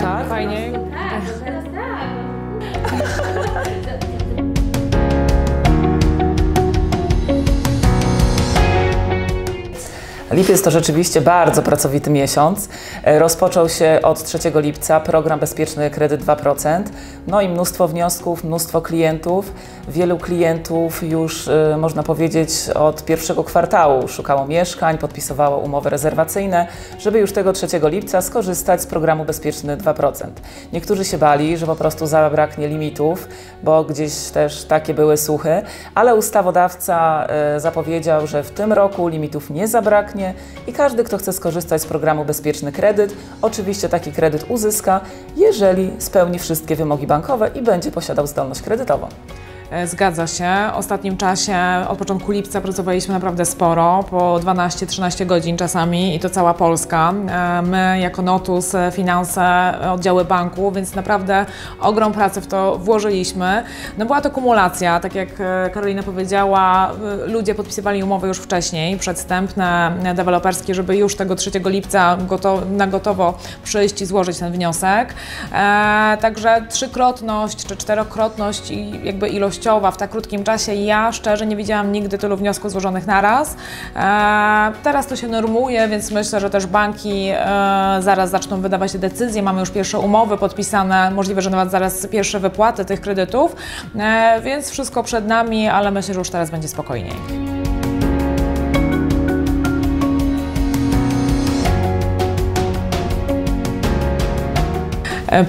Tak, fajnie. Tak, no teraz tak. Lipiec to rzeczywiście bardzo pracowity miesiąc. E, Rozpoczął się od 3 lipca program Bezpieczny Kredyt 2%. No i mnóstwo wniosków, mnóstwo klientów. Wielu klientów już, e, można powiedzieć, od pierwszego kwartału szukało mieszkań, podpisywało umowy rezerwacyjne, żeby już tego 3 lipca skorzystać z programu Bezpieczny 2%. Niektórzy się bali, że po prostu zabraknie limitów, bo gdzieś też takie były słuchy, ale ustawodawca e, zapowiedział, że w tym roku limitów nie zabraknie i każdy, kto chce skorzystać z programu Bezpieczny Kredyt, oczywiście taki kredyt uzyska, jeżeli spełni wszystkie wymogi bankowe i będzie posiadał zdolność kredytową. E, Zgadza się. W ostatnim czasie, od początku lipca pracowaliśmy naprawdę sporo, po 12-13 godzin czasami i to cała Polska. E, My jako Notus, e, finanse, oddziały banku, więc naprawdę ogrom pracy w to włożyliśmy. No była to kumulacja, tak jak Karolina powiedziała, ludzie podpisywali umowy już wcześniej, przedstępne, deweloperskie, żeby już tego 3 lipca na gotowo przyjść i złożyć ten wniosek. Także trzykrotność czy czterokrotność i jakby ilościowa w tak krótkim czasie. Ja szczerze nie widziałam nigdy tylu wniosków złożonych naraz. E, teraz to się normuje, więc myślę, że też banki e, zaraz zaczną wydawać te decyzje. Mamy już pierwsze umowy podpisane, możliwe, że nawet zaraz pierwsze wypłaty tych kredytów, e, więc wszystko przed nami, ale myślę, że już teraz będzie spokojniej.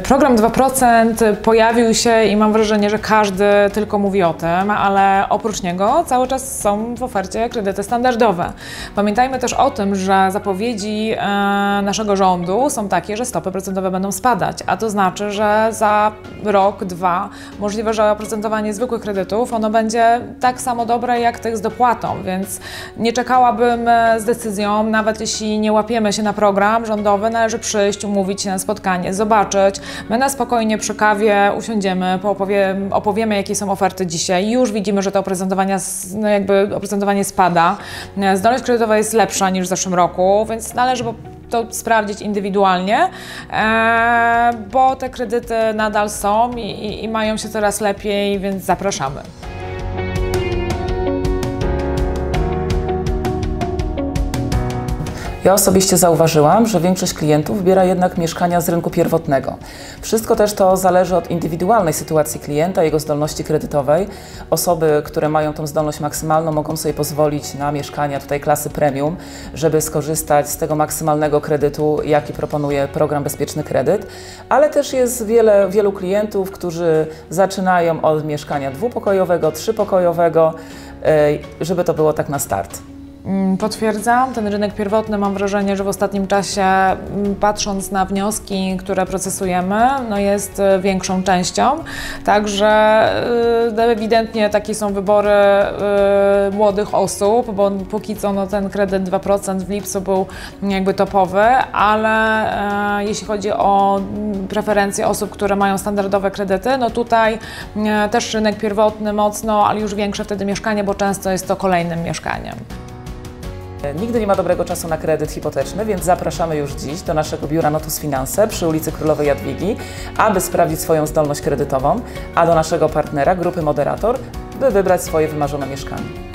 Program 2% pojawił się i mam wrażenie, że każdy tylko mówi o tym, ale oprócz niego cały czas są w ofercie kredyty standardowe. Pamiętajmy też o tym, że zapowiedzi e, naszego rządu są takie, że stopy procentowe będą spadać, a to znaczy, że za rok, dwa możliwe, że oprocentowanie zwykłych kredytów ono będzie tak samo dobre jak tych z dopłatą, więc nie czekałabym e, z decyzją, nawet jeśli nie łapiemy się na program rządowy, należy przyjść, umówić się na spotkanie, zobaczyć. My na spokojnie przy kawie usiądziemy, poopowie, opowiemy, jakie są oferty dzisiaj. Już widzimy, że to oprocentowanie, no jakby oprocentowanie spada. Zdolność kredytowa jest lepsza niż w zeszłym roku, więc należy to sprawdzić indywidualnie, e, bo te kredyty nadal są i, i, i mają się coraz lepiej, więc zapraszamy. Ja osobiście zauważyłam, że większość klientów wybiera jednak mieszkania z rynku pierwotnego. Wszystko też to zależy od indywidualnej sytuacji klienta, jego zdolności kredytowej. Osoby, które mają tą zdolność maksymalną, mogą sobie pozwolić na mieszkania tutaj klasy premium, żeby skorzystać z tego maksymalnego kredytu, jaki proponuje program Bezpieczny Kredyt. Ale też jest wiele, wielu klientów, którzy zaczynają od mieszkania dwupokojowego, trzypokojowego, e, żeby to było tak na start. Mm, Potwierdzam, ten rynek pierwotny mam wrażenie, że w ostatnim czasie, mm, patrząc na wnioski, które procesujemy, no jest y, większą częścią. Także no ewidentnie takie są wybory y, młodych osób, bo póki co no, ten kredyt 2% w lipcu był jakby topowy, ale e, jeśli chodzi o mm, preferencje osób, które mają standardowe kredyty, no tutaj e, też rynek pierwotny mocno, ale już większe wtedy mieszkanie, bo często jest to kolejnym mieszkaniem. Nigdy nie ma dobrego czasu na kredyt hipoteczny, więc zapraszamy już dziś do naszego biura Notus Finanse przy ulicy Królowej Jadwigi, aby sprawdzić swoją zdolność kredytową, a do naszego partnera, grupy Moderator, by wybrać swoje wymarzone mieszkanie.